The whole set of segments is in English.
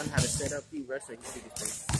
One, how to set up, he wrestling, he his face.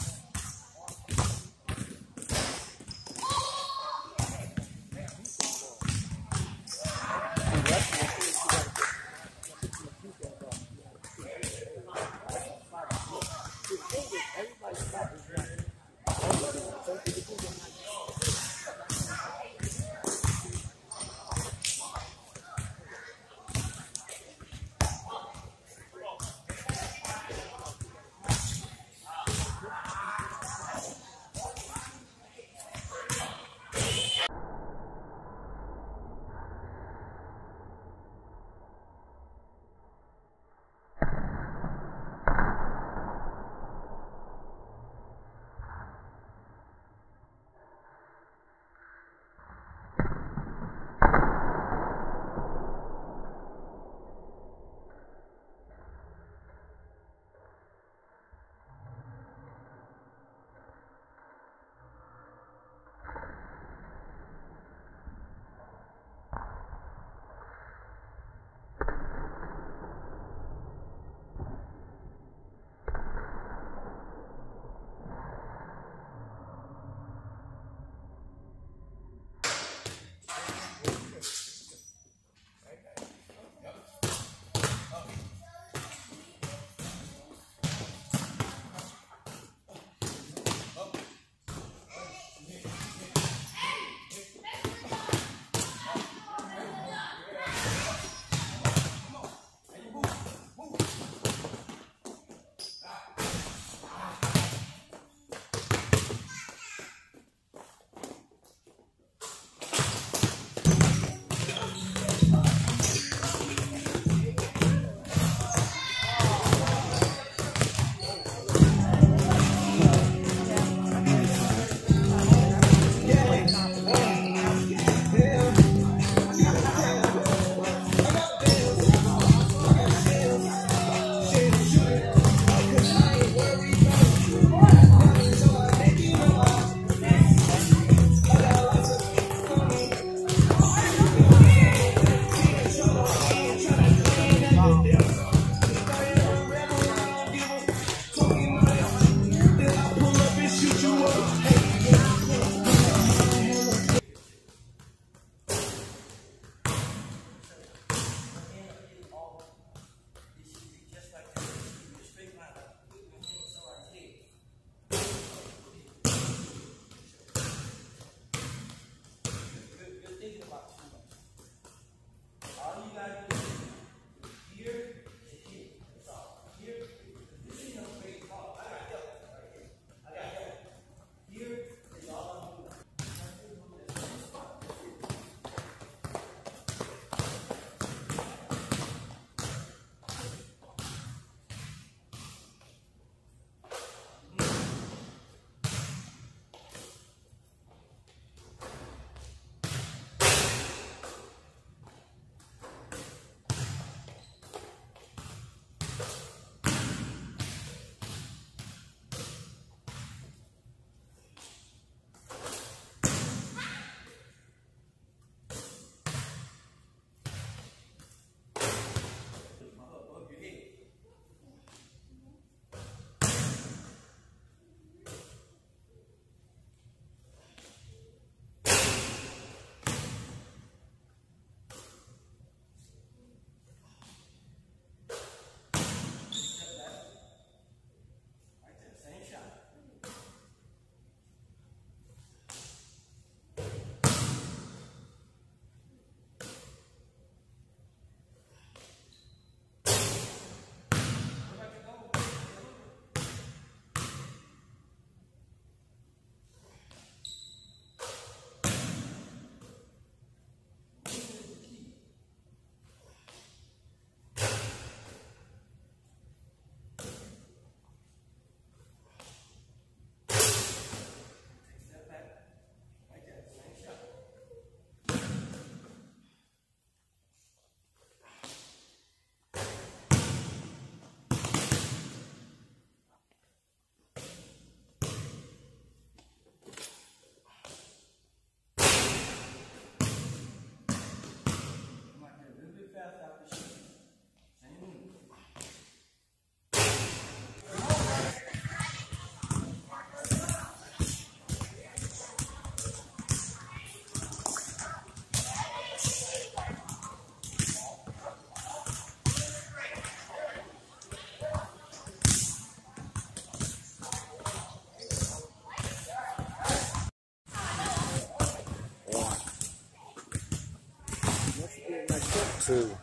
two.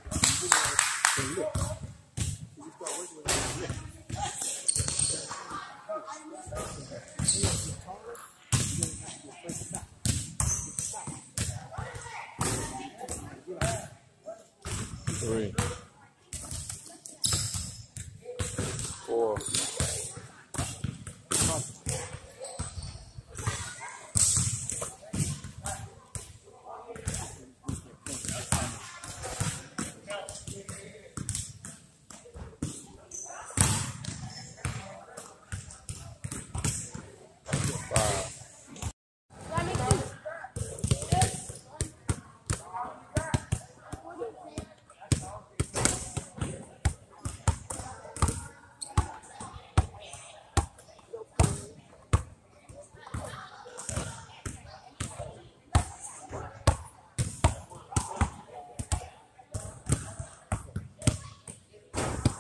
Three. Four.